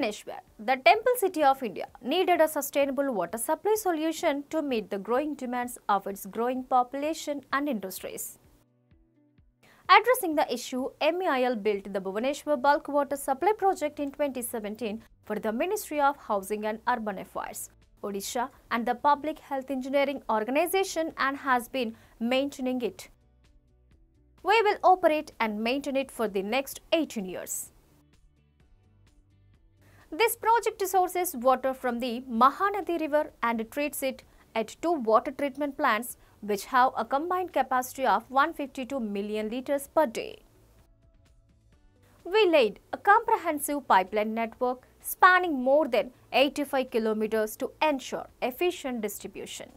Bhubaneswar, the temple city of India, needed a sustainable water supply solution to meet the growing demands of its growing population and industries. Addressing the issue, MEIL built the Bhubaneswar bulk water supply project in 2017 for the Ministry of Housing and Urban Affairs, Odisha, and the Public Health Engineering Organization and has been maintaining it. We will operate and maintain it for the next 18 years. This project sources water from the Mahanadi river and treats it at two water treatment plants which have a combined capacity of 152 million litres per day. We laid a comprehensive pipeline network spanning more than 85 kilometers to ensure efficient distribution.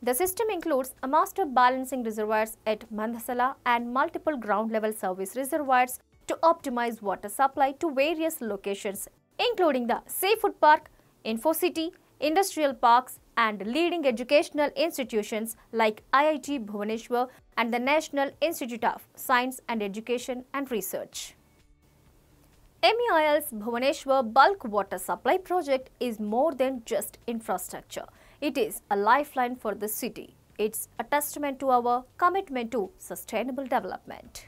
The system includes a master balancing reservoirs at Mandasala and multiple ground level service reservoirs to optimize water supply to various locations including the Seafood Park, InfoCity, industrial parks and leading educational institutions like IIT Bhubaneswar and the National Institute of Science and Education and Research. MEIL's Bhubaneswar bulk water supply project is more than just infrastructure. It is a lifeline for the city. It's a testament to our commitment to sustainable development.